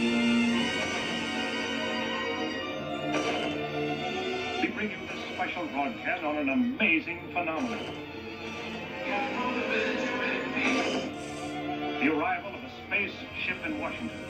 We bring you this special broadcast on an amazing phenomenon. The arrival of a spaceship in Washington.